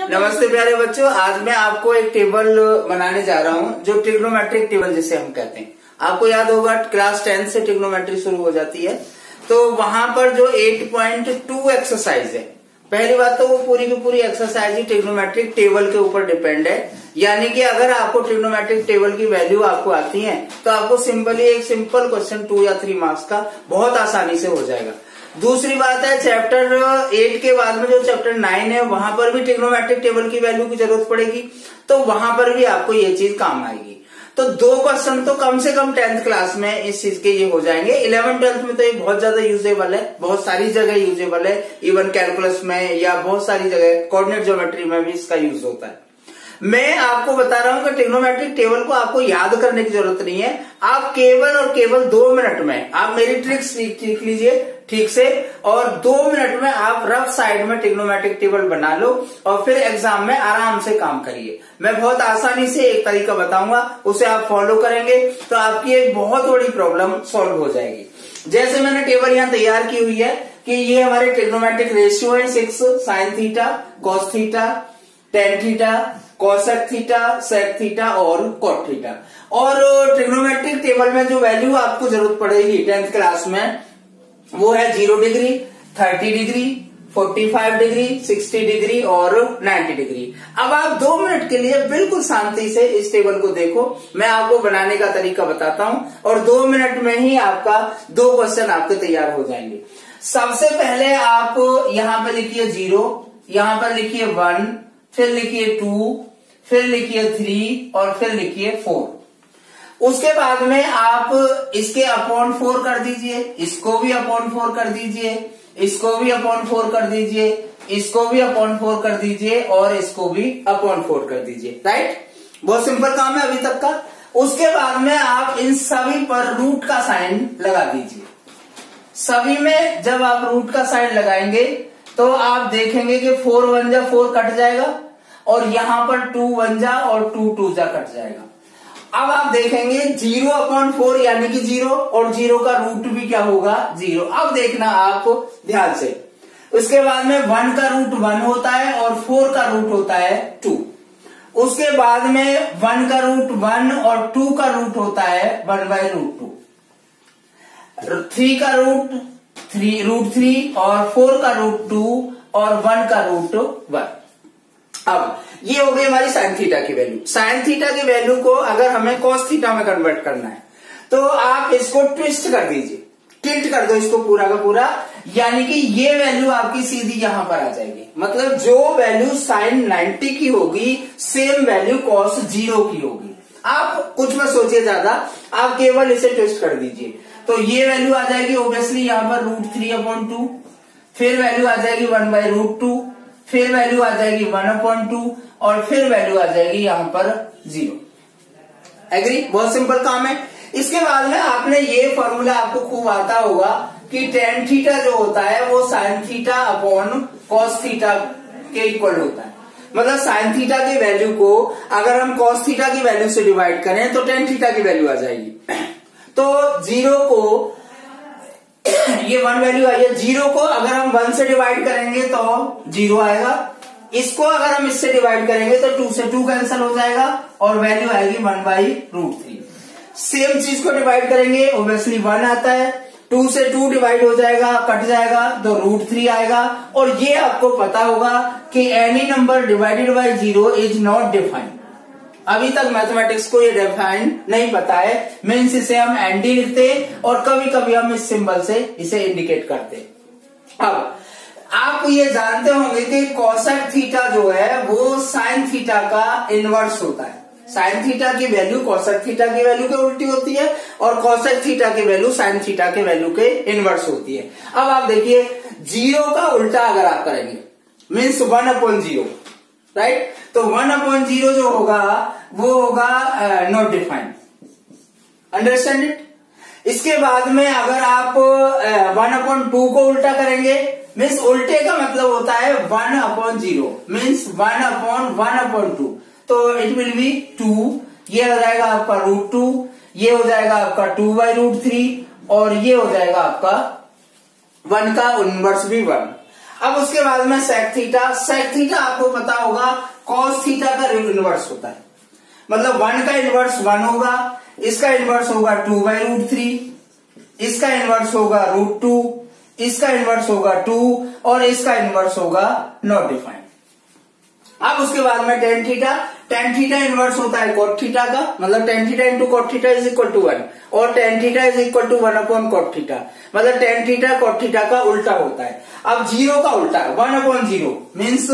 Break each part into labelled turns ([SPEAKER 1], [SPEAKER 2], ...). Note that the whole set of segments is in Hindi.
[SPEAKER 1] नमस्ते प्यारे बच्चों आज मैं आपको एक टेबल बनाने जा रहा हूँ जो ट्रिग्नोमेट्रिक टेबल जिसे हम कहते हैं। आपको याद होगा क्लास टेंथ से ट्रिग्नोमेट्री शुरू हो जाती है। तो वहाँ पर जो 8.2 एक्सरसाइज है पहली बात तो वो पूरी की पूरी एक्सरसाइज ही ट्रिग्नोमेट्रिक टेबल के ऊपर डिपेंड है। यानी कि अगर आपको ट्रिग्नोमेट्रिक टेबल की वैल्यू आपको आती है तो आपको सिंपली एक सिंपल क्वेश्चन टू या थ्री मार्क्स का बहुत आसानी से हो जाएगा। दूसरी बात है चैप्टर एट के बाद में जो चैप्टर नाइन है, वहाँ पर भी टेक्नोमेट्रिक टेबल की वैल्यू की ज़रूरत पड़ेगी। तो वहाँ पर भी आपको ये चीज़ काम आएगी। तो दो क्वेश्चन तो कम से कम टेंथ क्लास में इस चीज़ के ये हो जाएँगे। इलेवन ट्वेल्थ में तो ये बहुत ज़्यादा यूजेबल है, बहुत सारी जगह यूजेबल है। इवन कैलकुलस में या बहुत सारी जगह कोऑर्डिनेट ज्योमेट्री में भी इसका यूज़ होता है। मैं आपको बता रहा हूँ कि टेक्नोमेट्रिक टेबल को आपको याद करने की ज़रूरत नहीं है। आप केवल और केवल दो मिनट में, आप मेरी ट्रिक्स सीख लीजिए। ठीक से? और दो मिनट में आप रफ साइड में टेक्नोमेट्रिक टेबल बना लो और फिर एग्ज़ाम में आराम से काम करिए। मैं बहुत आसानी से एक तरीका बताऊँगा, उसे आप फॉलो करेंगे तो आपकी एक बहुत बड़ी प्रॉब्लम सॉल्व हो जाएगी। जैसे मैंने टेबल यहाँ तैयार की हुई है कि ये हमारे टेक्नोमेट्रिक रेशियो है six sine theta cos theta tan theta cosec theta sec theta और कॉट थीटा और ट्रिग्नोमेट्रिक टेबल में जो वैल्यू आपको ज़रूरत पड़ेगी टेंथ क्लास में वो है zero degree thirty degree 45 degree 60 degree और 90 डिग्री अब आप दो मिनट के लिए बिल्कुल शांति से इस टेबल को देखो। मैं आपको बनाने का तरीका बताता हूँ और दो मिनट में ही आपका दो क्वेश्चन आपके तैयार हो जाएँगे। सबसे पहले आप यहाँ पर लिखिए ज़ीरो यहाँ पर लिखिए वन फिर लिखिए टू फिर लिखिए थ्री और फिर लिखिए फोर उसके बाद में आप इसके अपॉन फोर कर दीजिए, इसको भी अपॉन फोर कर दीजिए, इसको भी अपॉन फोर कर दीजिए, इसको भी अपॉन फोर कर दीजिए और इसको भी अपॉन फोर कर दीजिए राइट बहुत सिंपल काम है अभी तक का। उसके बाद में आप इन सभी पर रूट का साइन लगा दीजिए। सभी में जब आप रूट का साइन लगाएँगे तो आप देखेंगे कि फोर वन जा फोर कट जाएगा और यहाँ पर टू वन जा और टू टू जा कट जाएगा। अब आप देखेंगे ज़ीरो अपॉइंट फोर यानी कि ज़ीरो और ज़ीरो का रूट भी क्या होगा? ज़ीरो। अब देखना आप ध्यान से। उसके बाद में वन का रूट वन होता है और फोर का रूट होता है टू। उसके बाद में वन का रूट वन और टू का रूट होता है one by root two. Three का रूट थ्री रूट थ्री और फोर का रूट टू और वन का रूट वन। अब, ये हो गई हमारी साइन थीटा की वैल्यू साइन थीटा की वैल्यू को अगर हमें कॉस थीटा में कन्वर्ट करना है तो आप इसको ट्विस्ट कर दीजिए। टिल्ट कर दो इसको पूरा का पूरा। यानी कि ये वैल्यू आपकी सीधी यहाँ पर आ जाएगी। मतलब जो वैल्यू साइन 90 की होगी सेम वैल्यू कॉस ज़ीरो की होगी। आप कुछ मत सोचिए ज़्यादा। आप केवल इसे ट्विस्ट कर दीजिए। तो ये वैल्यू आ जाएगी ओबियसली यहाँ पर रूट थ्री अपॉइंट टू फिर वैल्यू आ जाएगी वन बाय रूट टू फिर वैल्यू आ जाएगी वन अपॉइंट टू और फिर वैल्यू आ जाएगी यहाँ पर ज़ीरो एग्री बहुत सिंपल काम है। इसके बाद में आपने ये फॉर्मूला आपको खूब आता होगा कि टेन थीटा जो होता है, वो sine theta upon cos theta के इक्वल होता है। मतलब साइन थीटा की वैल्यू को अगर हम कॉस थीटा की वैल्यू से डिवाइड करें तो टेन थीटा की वैल्यू आ जाएगी। तो ज़ीरो को ये वन वैल्यू आई है ज़ीरो को अगर हम वन से डिवाइड करेंगे तो ज़ीरो आएगा। इसको अगर हम इससे डिवाइड करेंगे तो टू से टू कैंसिल हो जाएगा और वैल्यू आएगी one by root three same चीज़ को डिवाइड करेंगे ओबियसली वन आता है। टू से टू डिवाइड हो जाएगा, कट जाएगा तो रूट थ्री आएगा। और ये आपको पता होगा कि any number divided by zero is not defined अभी तक मैथमेटिक्स को ये डिफाइन नहीं पता है। मीन्स इसे हम एंडी लिखते और कभी कभी हम इस सिंबल से इसे इंडिकेट करते। अब, आप ये जानते होंगे कि कौशक थीटा जो है, वो साइन थीटा का इनवर्स होता है। साइन थीटा की वैल्यू कौशक थीटा की वैल्यू के उल्टी होती है और कौशक थीटा की वैल्यू साइन थीटा के वैल्यू के इनवर्स होती है। अब आप देखिए ज़ीरो का उल्टा अगर आप करेंगे means one upon zero right तो वन अपॉइंट ज़ीरो जो होगा, वो होगा नॉट डिफाइंड अंडरस्टैंड इट इसके बाद में अगर आप वन अपॉन टू को उल्टा करेंगे मीन्स उल्टे का मतलब होता है one upon zero means one upon one upon two तो इट विल बी टू ये हो जाएगा आपका रूट टू ये हो जाएगा आपका टू बाई रूट थ्री और ये हो जाएगा आपका वन का इनवर्स भी वन अब उसके बाद में सेक थीटा सेक थीटा आपको पता होगा कॉस थीटा का इनवर्स होता है। मतलब वन का इन्वर्स वन होगा, इसका इनवर्स होगा टू बाई रूट थ्री इसका इनवर्स होगा रूट टू इसका इनवर्स होगा टू और इसका इनवर्स होगा नॉट डिफाइंड अब उसके बाद में tan theta tan theta inverse होता है कोट थीटा का मतलब tan theta into cot theta is equal to one और tan theta is equal to one upon cot theta मतलब टेन थीटा कोट थीटा का उल्टा होता है। अब ज़ीरो का उल्टा one upon zero means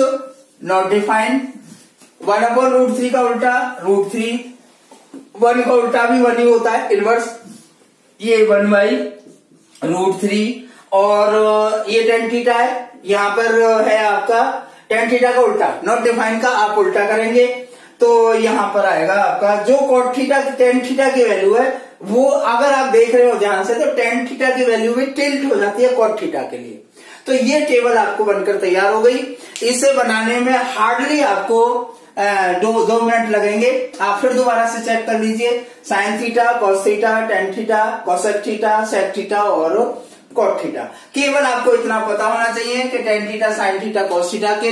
[SPEAKER 1] not defined one upon root three का उल्टा रूट थ्री वन का उल्टा भी वन ही होता है इनवर्स ये वन बाई रूट थ्री और ये टेन थीटा है, यहाँ पर है आपका टेन थीटा का उल्टा. नॉट डिफाइन का, आप उल्टा करेंगे तो यहाँ पर आएगा आपका. जो कॉट थीटा टेन थीटा की वैल्यू है, वो अगर आप देख रहे हो ध्यान से तो टेन थीटा की वैल्यू भी टिल्ट हो जाती है कॉट थीटा के लिए. तो ये टेबल आपको बनकर तैयार हो गई. इसे बनाने में हार्डली आपको दो दो मिनट लगेंगे। आप फिर दोबारा से चेक कर लीजिए। Sine theta cos theta tan theta cosec theta sec theta और कॉट थीटा केवल आपको इतना पता होना चाहिए कि tan theta sine theta cos theta के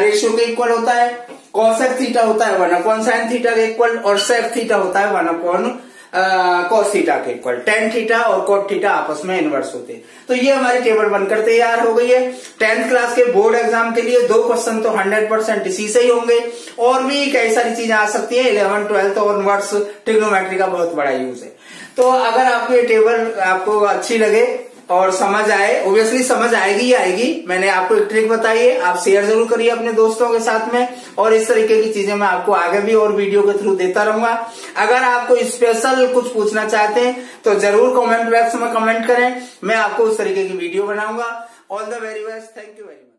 [SPEAKER 1] रेशियो के इक्वल होता है। कॉसेक थीटा होता है वन अपॉन साइन थीटा के इक्वल और सेक थीटा होता है वन अपॉन कॉस थीटा के इक्वल टेन थीटा और कोट थीटा आपस में इन्वर्स होते हैं। तो ये हमारी टेबल बनकर तैयार हो गई है। टेंथ क्लास के बोर्ड एग्ज़ाम के लिए दो क्वेश्चन तो हंड्रेड परसेंट इसी से ही होंगे। और भी कई सारी चीज़ें आ सकती है। इलेवन ट्वेल्थ और इनवर्स टिग्नोमेट्री का बहुत बड़ा यूज़ है। तो अगर आपको ये टेबल आपको अच्छी लगे और समझ आए ओब्वियसली समझ आएगी ही आएगी। मैंने आपको एक ट्रिक बताई है, आप शेयर ज़रूर करिए अपने दोस्तों के साथ में। और इस तरीके की चीज़ें मैं आपको आगे भी और वीडियो के थ्रू देता रहूँगा। अगर आपको स्पेशल कुछ पूछना चाहते हैं तो ज़रूर कमेंट बॉक्स में कमेंट करें। मैं आपको उस तरीके की वीडियो बनाऊँगा। All the very best thank you very much